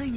tiny